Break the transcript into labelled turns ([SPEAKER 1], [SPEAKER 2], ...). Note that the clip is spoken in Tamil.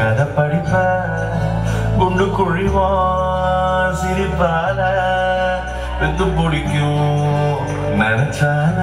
[SPEAKER 1] கதை படிப்ப குண்டு குழிவான் சிரிப்பால. வெத்து பிடிக்கும் நினைச்சான